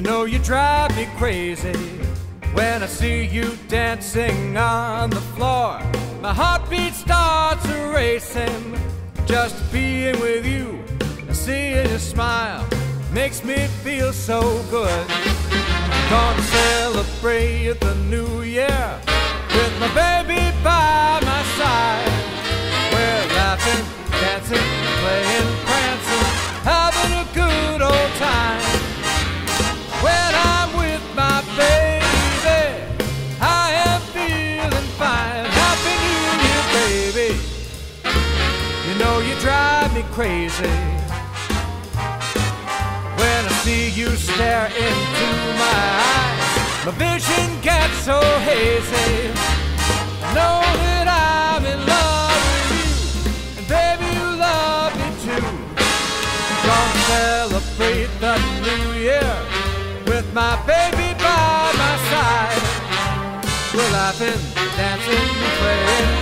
You know you drive me crazy when I see you dancing on the floor. My heartbeat starts racing just being with you and seeing you smile makes me feel so good. Gonna celebrate the new year You know you drive me crazy when I see you stare into my eyes. My vision gets so hazy. I know that I'm in love with you, and baby, you love me too. Gonna celebrate the new year with my baby by my side. We're laughing, dancing, playing,